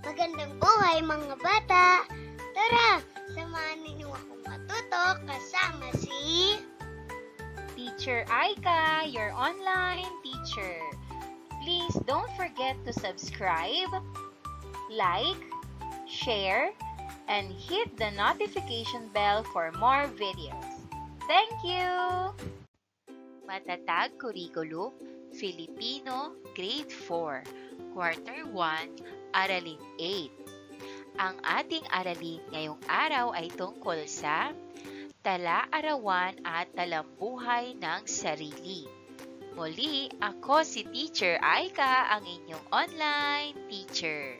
Magandang buhay mga bata! Tara, samahan ninyo akong matuto kasama si... Teacher Aika, your online teacher. Please don't forget to subscribe, like, share, and hit the notification bell for more videos. Thank you! Matatag Curriculum, Filipino, Grade 4, Quarter 1, Aralin 8. Ang ating aralin ngayong araw ay tungkol sa tala-arawan at talambuhay ng sarili. Muli, ako si Teacher Aika, ang inyong online teacher.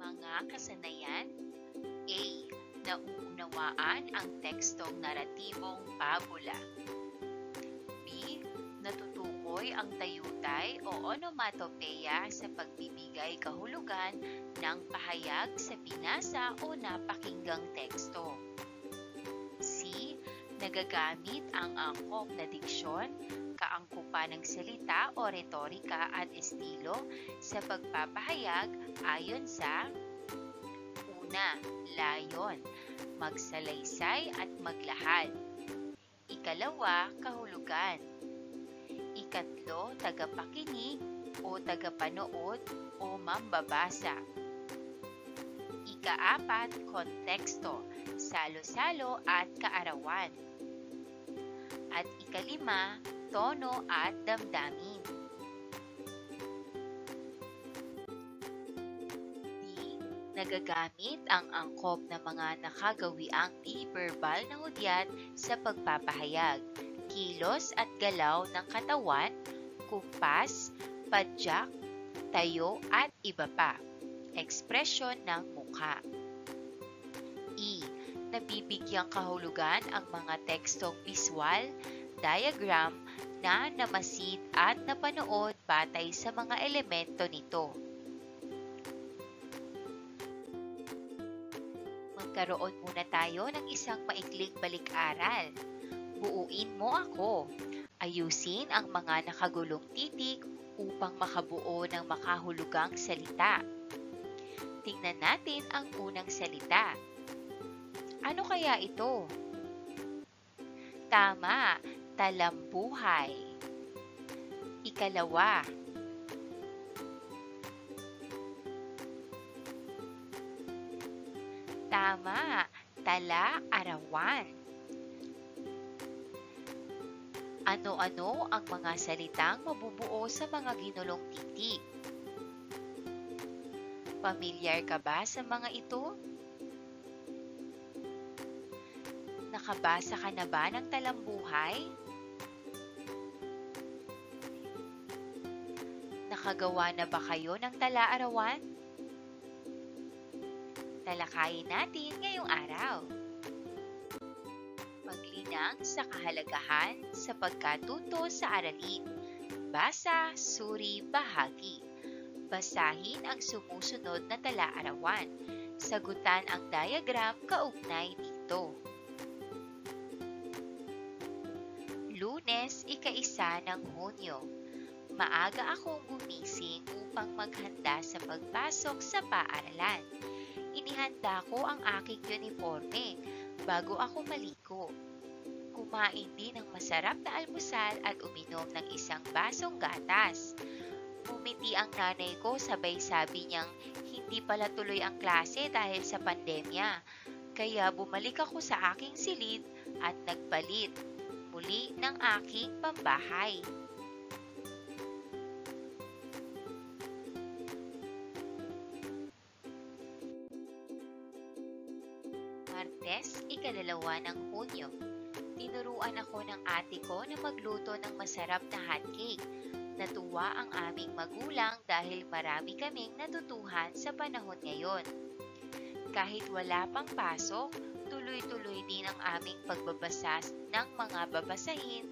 Mga kasanayan A. Nauunawaan ang tekstong naratibong pabula. Natutukoy ang tayutay o onomatopeya sa pagbibigay kahulugan ng pahayag sa binasa o napakinggang teksto. C. Nagagamit ang angkop na diksyon, kaangkupan ng salita o retorika at estilo sa pagpapahayag ayon sa Una, layon, magsalaysay at maglahad. Ikalawa, kahulugan. Ikatlo, tagapakinig o tagapanood o mambabasa. Ikaapat, konteksto, salo-salo at kaarawan. At ikalima, tono at damdamin. D. Nagagamit ang angkop ng mga nakagawiang di-verbal na hudyat sa pagpapahayag, kilos at galaw ng katawan, kumpas, padyak, tayo at iba pa. Ekspresyon ng mukha. E. Nabibigyang kahulugan ang mga tekstong visual, diagram na namasid at napanood batay sa mga elemento nito. Magkaroon muna tayo ng isang maikling balik-aral. Buuin mo ako. Ayusin ang mga nakagulong titik upang makabuo ng makahulugang salita. Tingnan natin ang unang salita. Ano kaya ito? Tama, talambuhay. Ikalawa. Tama, tala-arawan. Ano-ano ang mga salitang mabubuo sa mga ginulong titik? Pamilyar ka ba sa mga ito? Nakabasa ka na ba ng talambuhay? Nakagawa na ba kayo ng tala-arawan? Talakayin natin ngayong araw. Maglinang sa kahalagahan sa pagkatuto sa aralin. Basa, suri, bahagi. Basahin ang sumusunod na tala-arawan. Sagutan ang diagram kaugnay dito. Lunes, ika-isa ng Hunyo. Maaga akong gumising upang maghanda sa pagpasok sa paaralan. Inihanda ko ang aking uniforme bago ako maliko. Kumain din ng masarap na almusal at uminom ng isang basong gatas. Umiti ang nanay ko sabay sabi niyang hindi pala tuloy ang klase dahil sa pandemya. Kaya bumalik ako sa aking silid at nagpalit muli ng aking pambahay. Martes, ikadalawa ng Hunyo. Tinuruan ako ng ate ko na magluto ng masarap na hotcake. Natuwa ang aming magulang dahil marami kaming natutuhan sa panahon ngayon. Kahit wala pang pasok, tuloy-tuloy din ang aming pagbabasa ng mga babasahin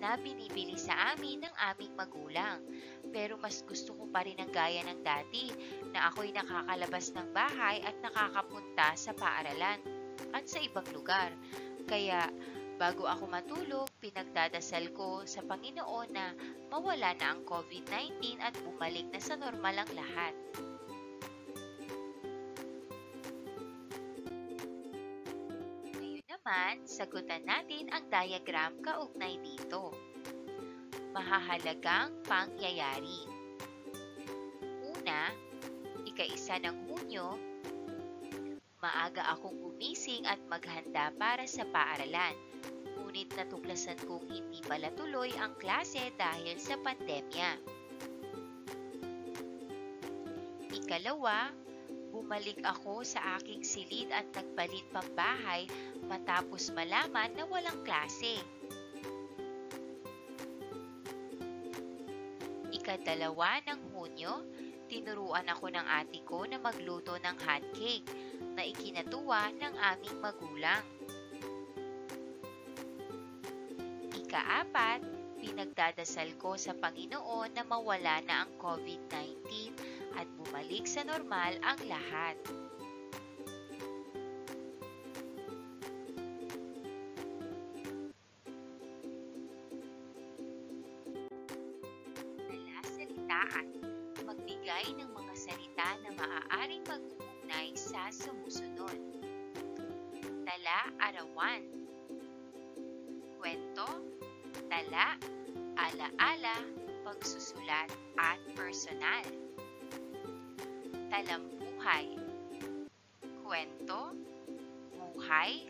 na binibili sa amin ng aming magulang. Pero mas gusto ko pa rin ang gaya ng dati na ako'y nakakalabas ng bahay at nakakapunta sa paaralan at sa ibang lugar. Kaya Bago ako matulog, pinagdadasal ko sa Panginoon na mawala na ang COVID-19 at bumalik na sa normal ang lahat. Ngayon naman, sagutan natin ang diagram kaugnay dito. Mahahalagang pangyayari. Una, ika-isa ng Hunyo, maaga akong gumising at maghanda para sa paaralan. Ngunit natuklasan kong hindi pala tuloy ang klase dahil sa pandemya. Ikalawa, bumalik ako sa aking silid at nagpalit pambahay matapos malaman na walang klase. Ikadalawa ng Hunyo, tinuruan ako ng ate ko na magluto ng hot cake na ikinatuwa ng aming magulang. Ikaapat, pinagdadasal ko sa Panginoon na mawala na ang COVID-19 at bumalik sa normal ang lahat. Pagsusulat at personal. Talambuhay. Kwento, buhay,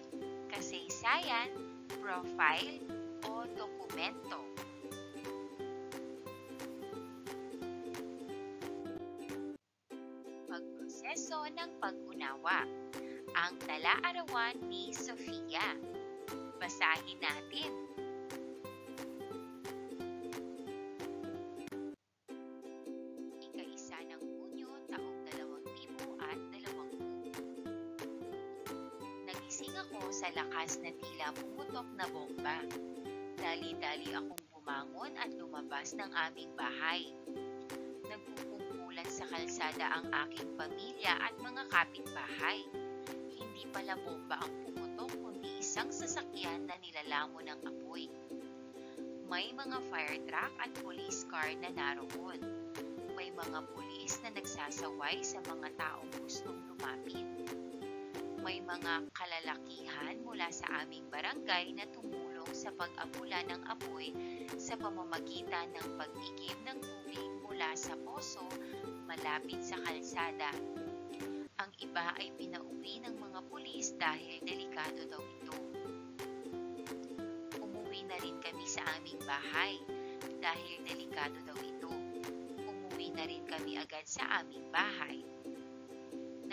kasaysayan, profile, o dokumento. Pagproseso ng pag-unawa. Ang tala-arawan ni Sofia. Basahin natin. Na tila pumutok na bomba. Dali-dali akong bumangon at lumabas ng aming bahay. Nagpupungkulan sa kalsada ang aking pamilya at mga kapitbahay. Hindi pala bomba ang pumutok kundi isang sasakyan na nilalamo ng apoy. May mga fire truck at police car na naroon. May mga pulis na nagsasaway sa mga taong gustong lumapit. May mga kalalakihan mula sa aming barangay na tumulong sa pag-abula ng apoy sa pamamagitan ng pagtigib ng tubig mula sa poso malapit sa kalsada. Ang iba ay pinauwi ng mga pulis dahil delikado daw ito. Umuwi na rin kami sa aming bahay dahil delikado daw ito. Umuwi na rin kami agad sa aming bahay.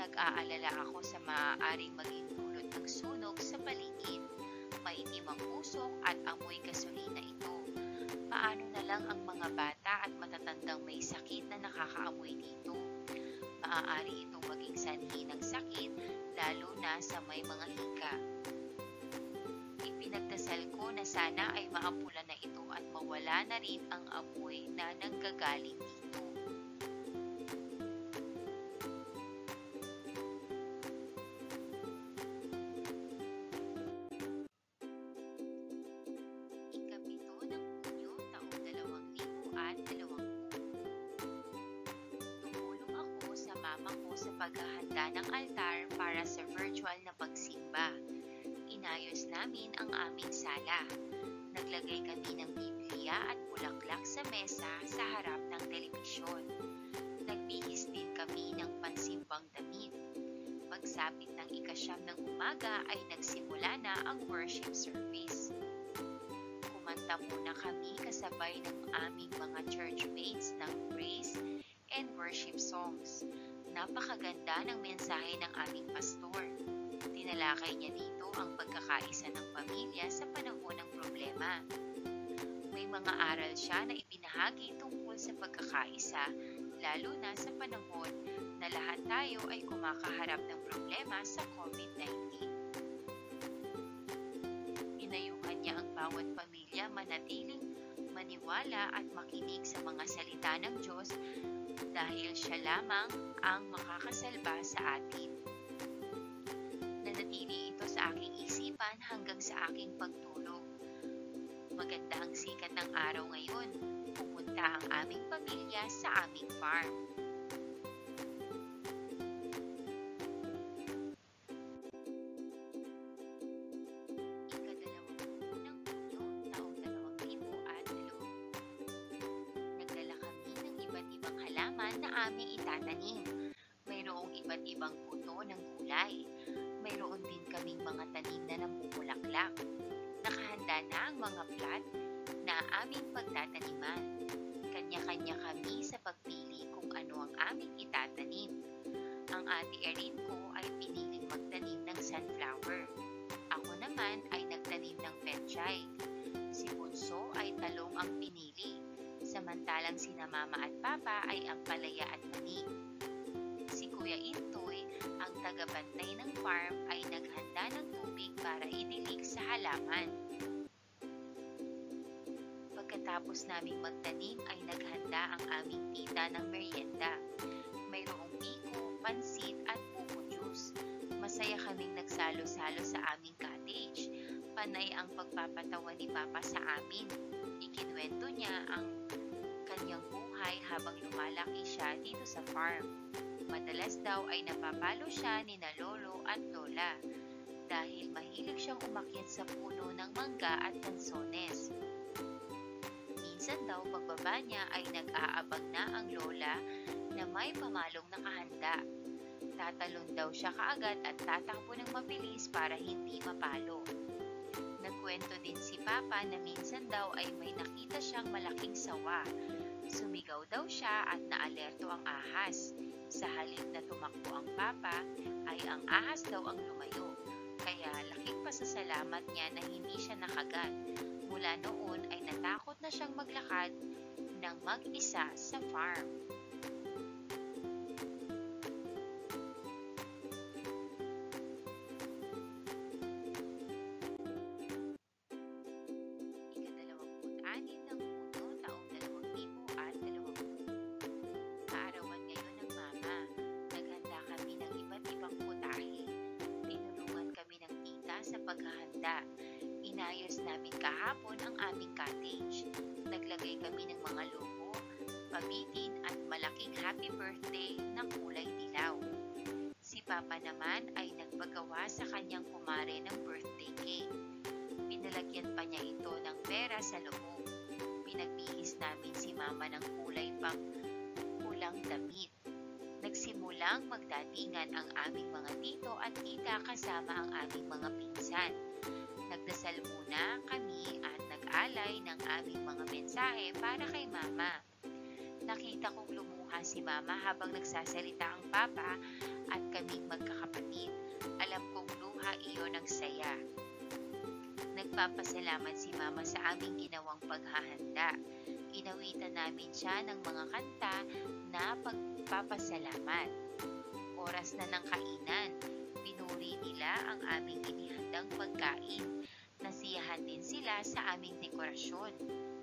Nag-aalala ako sa maaaring maging dulot ng sunog sa paligid. Maitim ang usok at amoy gasolina ito. Paano na lang ang mga bata at matatandang may sakit na nakakaamoy dito? Maaari itong maging sanhi ng sakit lalo na sa may mga hika. Ipinagdasal ko na sana ay maampulan na ito at mawala na rin ang amoy na nanggagaling dito. Paghahanda ng altar para sa virtual na pagsimba. Inayos namin ang aming sala. Naglagay kami ng Biblia at bulaklak sa mesa sa harap ng telebisyon. Nagbihis din kami ng pansimbang damit. Pagsapit ng ikasyam ng umaga ay nagsimula na ang worship service. Kumanta muna kami kasabay ng aming mga churchmates ng praise and worship songs. Napakaganda ng mensahe ng aming pastor. Tinalakay niya dito ang pagkakaisa ng pamilya sa panahon ng problema. May mga aral siya na ibinahagi tungkol sa pagkakaisa, lalo na sa panahon na lahat tayo ay kumakaharap ng problema sa COVID-19. Inayuhan niya ang bawat pamilya manatiling maniwala at makinig sa mga salita ng Diyos dahil siya lamang ang makakasalba sa atin. Nanatili ito sa aking isipan hanggang sa aking pagtulog. Maganda ang sikat ng araw ngayon. Pupunta ang aming pamilya sa aming farm. Aming itatanim. Mayroong iba't ibang puto ng gulay. Mayroon din kaming mga tanim na namumulaklak. Nakahanda na ang mga plat na aming pagtataniman. Kanya-kanya kami sa pagpili kung ano ang aming itatanim. Ang ate Erin ko ay piniling magtanim ng sunflower. Ako naman ay nagtanim ng pechay. Si Bunso ay talong ang pinili samantalang sina mama at papa ay ang palaya at mani. Si Kuya Intoy, ang tagabantay ng farm ay naghanda ng tubig para idilig sa halaman. Pagkatapos naming magtanim ay naghanda ang aming tita ng merienda. Mayroong piko, pansit at buko juice. Masaya kaming nagsalo-salo sa aming cottage. Panay ang pagpapatawa ni Papa sa amin. Ikinwento niya ang kanyang buhay habang lumalaki siya dito sa farm. Madalas daw ay napapalo siya ni na lolo at lola dahil mahilig siyang umakyat sa puno ng mangga at lansones. Minsan daw pagbaba niya ay nag-aabang na ang lola na may pamalong nakahanda. Tatalon daw siya kaagad at tatakbo ng mabilis para hindi mapalo. Nagkwento din si Papa na minsan daw ay may nakita siyang malaking sawa. Sumigaw daw siya at naalerto ang ahas. Sa halip na tumakbo ang Papa, ay ang ahas daw ang lumayo. Kaya laking pasasalamat niya na hindi siya nakagat. Mula noon ay natakot na siyang maglakad ng mag-isa sa farm. Kahapon ang aming cottage. Naglagay kami ng mga logo, pabitin at malaking happy birthday na kulay dilaw. Si Papa naman ay nagpagawa sa kanyang kumare ng birthday cake. Pinalagyan pa niya ito ng pera sa loob. Pinagbihis namin si Mama ng kulay pang pulang damit. Nagsimulang magdatingan ang aming mga tito at tita kasama ang aming mga pinsan. Nag-alay ng aming mga mensahe para kay Mama. Nakita kong lumuha si Mama habang nagsasalita ang Papa at kaming magkakapatid. Alam kong luha iyon ng saya. Nagpapasalamat si Mama sa aming ginawang paghahanda. Inawitan namin siya ng mga kanta na pagpapasalamat. Oras na ng kainan. Pinuri nila ang aming inihandang pagkain. Nasiyahan din sila sa aming dekorasyon.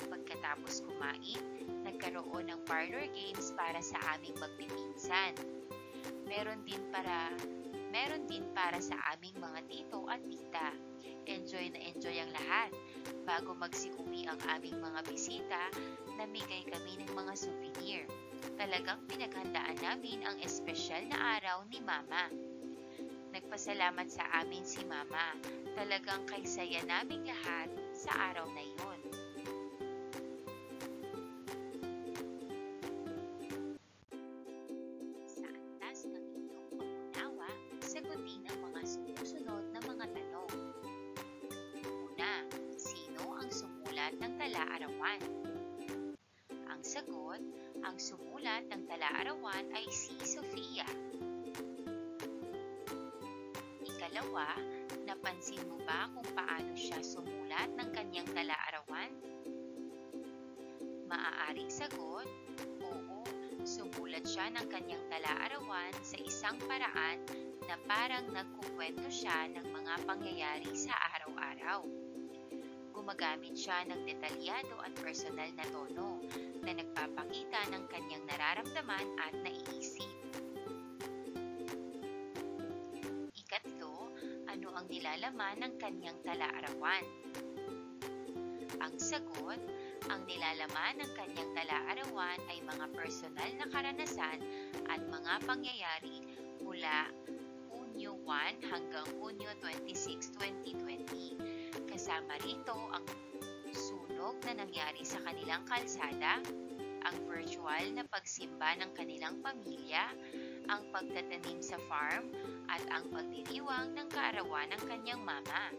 Pagkatapos kumain, nagkaroon ng parlor games para sa aming magpipinsan. Meron din para meron din para sa aming mga tito at tita. Enjoy na enjoy ang lahat. Bago magsiuwi ang aming mga bisita, namigay kami ng mga souvenir. Talagang pinaghandaan namin ang espesyal na araw ni Mama. Nagpasalamat sa amin si Mama. Talagang kaysaya naming lahat sa araw na. Isang paraan na parang nagkukwento siya ng mga pangyayari sa araw-araw. Gumagamit siya ng detalyado at personal na tono na nagpapakita ng kanyang nararamdaman at naiisip. Ikatlo, ano ang nilalaman ng kanyang tala-arawan? Ang sagot, ang nilalaman ng kanyang tala-arawan ay mga personal na karanasan at mga pangyayari mula Hunyo 1 hanggang Hunyo 26, 2020. Kasama rito ang sunog na nangyari sa kanilang kalsada, ang virtual na pagsimba ng kanilang pamilya, ang pagtatanim sa farm, at ang pagdiriwang ng kaarawan ng kanyang mama.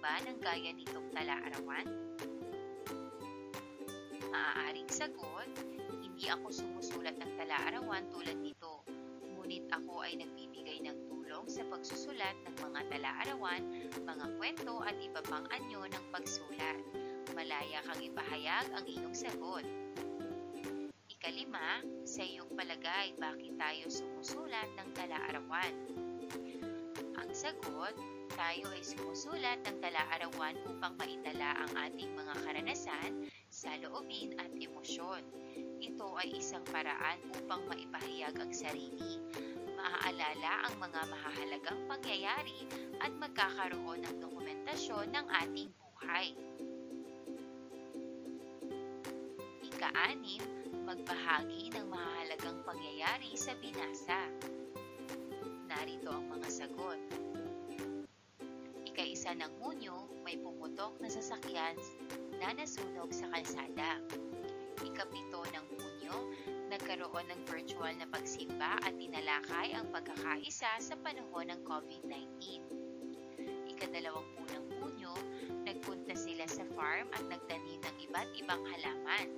Ba ng gaya nitong tala-arawan? Maaaring sagot, hindi ako sumusulat ng tala-arawan tulad nito. Ngunit ako ay nagbibigay ng tulong sa pagsusulat ng mga tala-arawan, mga kwento at iba pang anyo ng pagsulat. Malaya kang ipahayag ang iyong sagot. Ikalima, sa iyong palagay, bakit tayo sumusulat ng tala-arawan? Ang sagot, tayo ay sumusulat ng tala-arawan upang maitala ang ating mga karanasan, saloobin at emosyon. Ito ay isang paraan upang maipahayag ang sarili, maaalala ang mga mahahalagang pangyayari at magkakaroon ng dokumentasyon ng ating buhay. Ika-anim, magbahagi ng mahahalagang pangyayari sa binasa. Narito ang mga sagot. Ika-isa ng Hunyo, may pumutok na sasakyan na nasunog sa kalsada. Ikapito ng Hunyo, nagkaroon ng virtual na pagsimba at tinalakay ang pagkakaisa sa panahon ng COVID-19. Ikadalawampu ng Hunyo, nagpunta sila sa farm at nagtanim ng iba't ibang halaman.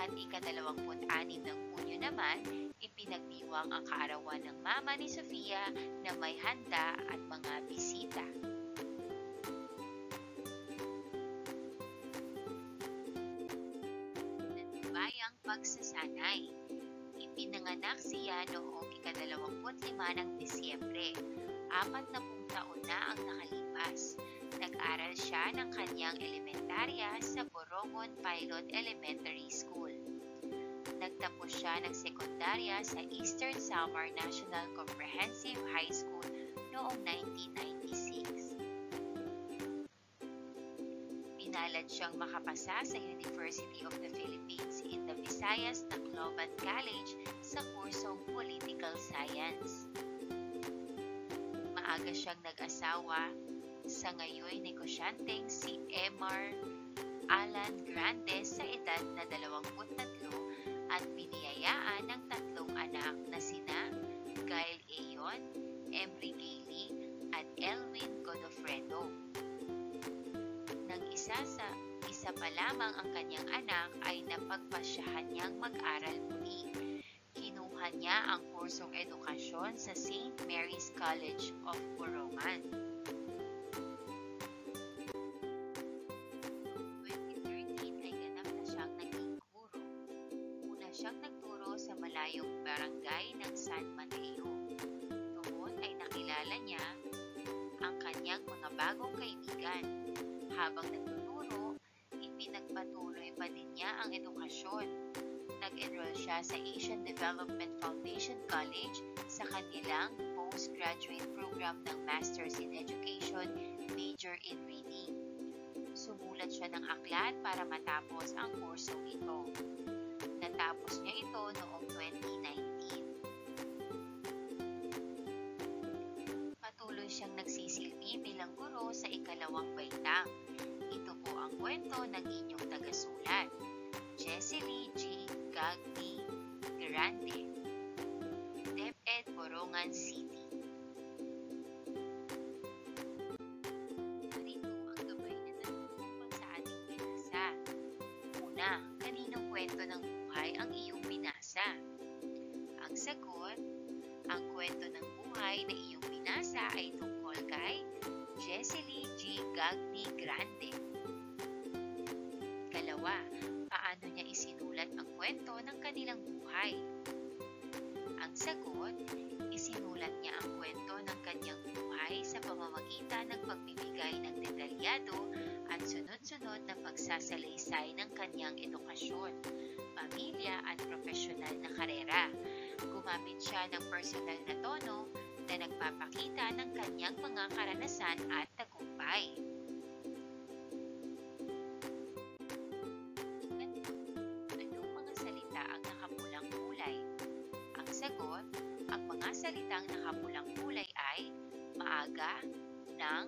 At ikadalawamput-anim ng Hunyo naman, ipinagdiwang ang kaarawan ng mama ni Sofia na may handa at mga bisita. 25 ng Disyembre. Apat na pung taon na ang nakalipas. Nag-aral siya ng kanyang elementarya sa Borongon Pilot Elementary School. Nagtapos siya ng sekundarya sa Eastern Samar National Comprehensive High School noong 1996. Pinalad siyang makapasa sa University of the Philippines in the Visayas Tacloban College sa kursong Political Science. Maaga siyang nag-asawa sa ngayon negosyanteng si Emar Alan Grande sa edad na 23 at biniyayaan ng tatlong anak na sina Gail Ayon, Emery Nang isa sa isa pa lamang ang kanyang anak ay napagpasyahan niyang mag-aral muli. Kinuha niya ang kursong edukasyon sa St. Mary's College of Borongan. Development Foundation College sa kanilang postgraduate program ng Masters in Education, major in Reading. Sumulat siya ng aklat para matapos ang kursong ito. Natapos niya ito noong 2019. Patuloy siyang nagsisilbi bilang guro sa ikalawang baitang. Ito po ang kwento ng inyong tagasulat. Jessie Lee G. Gagdi Grande DepEd Borongan City Narito ang gabay na natutupang sa ating binasa. Una, kaninong kwento ng buhay ang iyong binasa? Ang sagot, ang kwento ng buhay na iyong binasa ay tungkol kay Jessie Lee G. Gagdi Grande. Pagsasalaysay ng kanyang edukasyon, pamilya at profesional na karera. Gumamit siya ng personal na tono na nagpapakita ng kanyang mga karanasan at tagumpay. Anong mga salita ang nakapulang kulay? Ang sagot, ang mga salitang nakapulang kulay ay maaga, ng,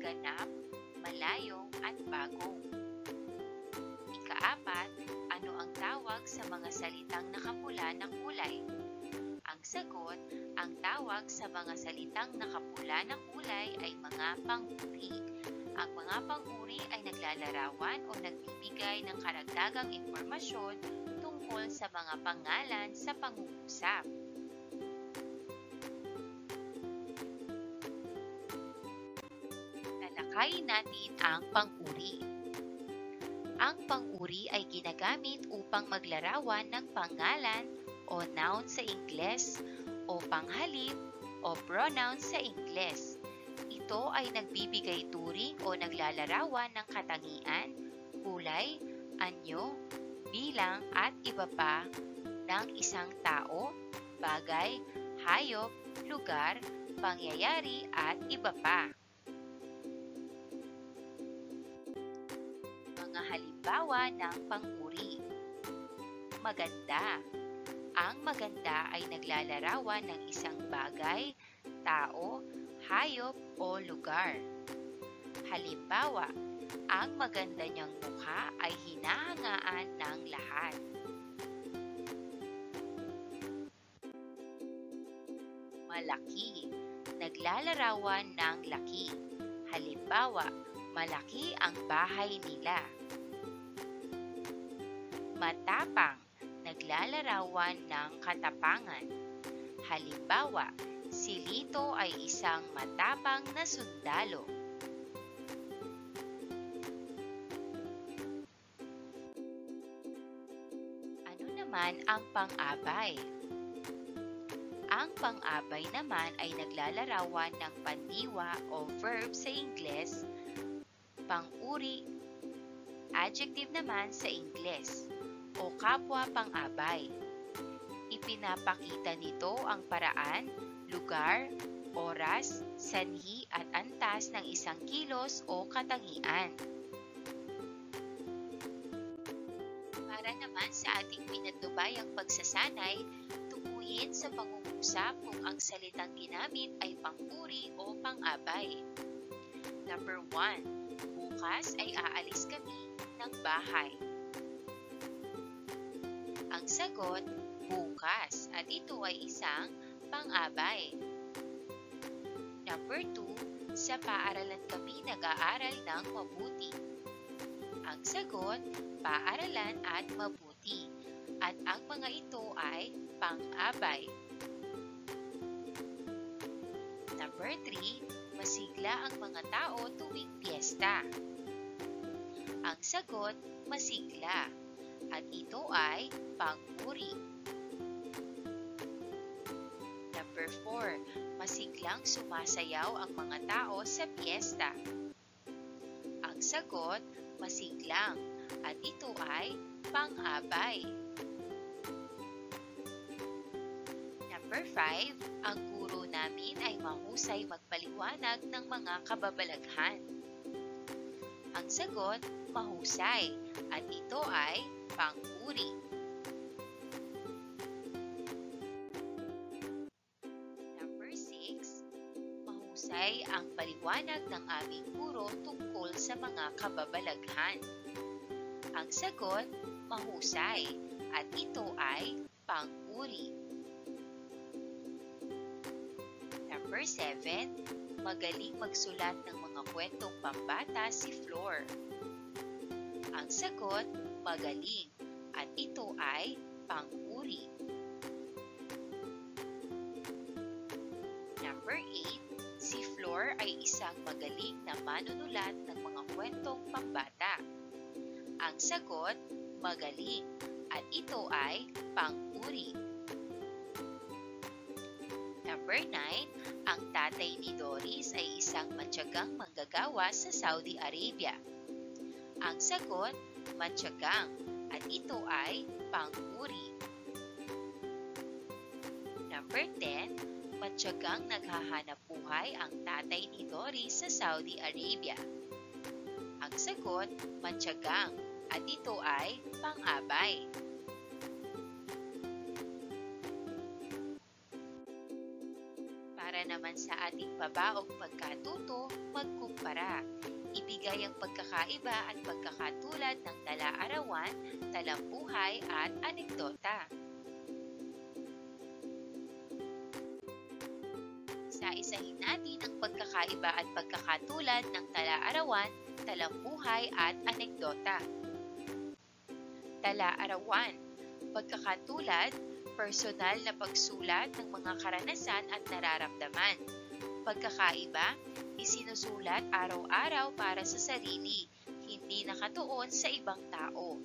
ganap, malayo, at bagong. Ikaapat, ano ang tawag sa mga salitang nakapula na kulay? Ang sagot, ang tawag sa mga salitang nakapula na kulay ay mga panguri. Ang mga panguri ay naglalarawan o nagbibigay ng karagdagang impormasyon tungkol sa mga pangalan sa pangungusap. Talakayin natin ang panguri. Ang panguri ay ginagamit upang maglarawan ng pangalan o noun sa Ingles o panghalip o pronoun sa Ingles. Ito ay nagbibigay turing o naglalarawan ng katangian, kulay, anyo, bilang at iba pa ng isang tao, bagay, hayop, lugar, pangyayari at iba pa. Halimbawa ng panguri. Maganda. Ang maganda ay naglalarawan ng isang bagay, tao, hayop o lugar. Halimbawa, ang maganda niyang mukha ay hinahangaan ng lahat. Malaki. Naglalarawan ng laki. Halimbawa, malaki ang bahay nila. Matapang. Naglalarawan ng katapangan. Halimbawa, si Lito ay isang matapang na sundalo. Ano naman ang pang-abay? Ang pang-abay naman ay naglalarawan ng pandiwa o verb sa Ingles, pang-uri, adjective naman sa Ingles, o kapwa pang-abay. Ipinapakita nito ang paraan, lugar, oras, sanhi at antas ng isang kilos o katangian. Para naman sa ating pinatubayang pagsasanay, tukuyin sa pangungusap kung ang salitang ginamit ay pangpuri o pang-abay. Number 1. Bukas ay aalis kami ng bahay. Sagot, bukas at ito ay isang pang-abay. Number 2, sa paaralan kami nag-aaral ng mabuti. Ang sagot, paaralan at mabuti. At ang mga ito ay pang-abay. Number 3, masigla ang mga tao tuwing piyesta. Ang sagot, masigla. At ito ay pangpuri. Number 4, masiglang sumasayaw ang mga tao sa piyesta. Ang sagot, masiglang. At ito ay pang-abay. Number 5, ang guro namin ay mahusay magpaliwanag ng mga kababalaghan. Ang sagot, mahusay. At ito ay pangpuri. Number 6, mahusay ang paliwanag ng aming guro tungkol sa mga kababalaghan. Ang sagot, mahusay. At ito ay pangpuri. Number 7, magaling magsulat ng mga kwentong pambata si Flor. Ang sagot, magaling. At ito ay pangpuri. Number 8, si Flor ay isang magaling na manunulat ng mga kwentong pambata. Ang sagot, magaling. At ito ay pangpuri. Number 9, ang tatay ni Doris ay isang matyagang manggagawa sa Saudi Arabia. Ang sagot, matyagang. At ito ay pangpuri. Number 10, matyagang naghahanap buhay ang tatay ni Doris sa Saudi Arabia. Ang sagot, matyagang at ito ay pang-abay. Para naman sa ating pabaong pagkatuto, magkumpara. Ibigay ang pagkakaiba at pagkakatulad ng tala-arawan, talambuhay at anekdota. Isa-isahin natin ang pagkakaiba at pagkakatulad ng tala-arawan, talambuhay at anekdota. Tala-arawan, pagkakatulad, personal na pagsulat ng mga karanasan at nararamdaman. Pagkakaiba, isinusulat araw-araw para sa sarili, hindi nakatuon sa ibang tao.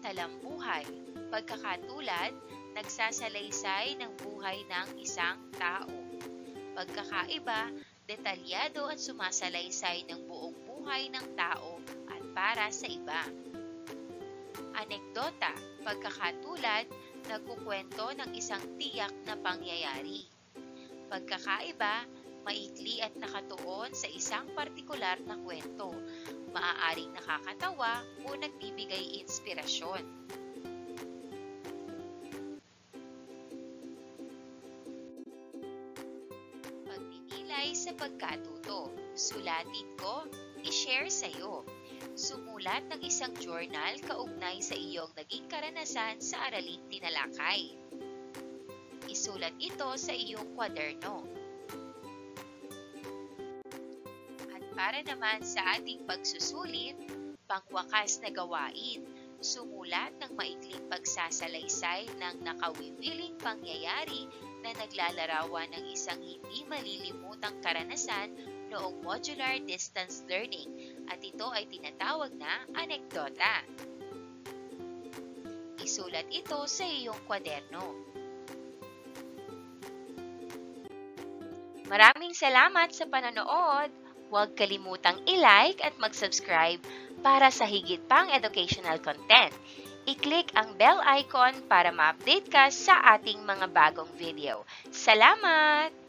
Talambuhay, pagkakatulad, nagsasalaysay ng buhay ng isang tao. Pagkakaiba, detalyado at sumasalaysay ng buong buhay ng tao at para sa iba. Anekdota, pagkakatulad, nagkukwento ng isang tiyak na pangyayari. Pagkakaiba, maikli at nakatuon sa isang partikular na kwento, maaaring nakakatawa o nagbibigay inspirasyon. Pagninilay sa pagkatuto, sulatin ko, i-share sa'yo. Sumulat ng isang journal kaugnay sa iyong naging karanasan sa araling tinalakay. Isulat ito sa iyong kwaderno. Para naman sa ating pagsusulit, pangwakas na gawain, sumulat ng maikling pagsasalaysay ng nakawiwiling pangyayari na naglalarawan ng isang hindi malilimutang karanasan noong modular distance learning at ito ay tinatawag na anekdota. Isulat ito sa iyong kwaderno. Maraming salamat sa panonood. Huwag kalimutang i-like at mag-subscribe para sa higit pang educational content. I-click ang bell icon para ma-update ka sa ating mga bagong video. Salamat!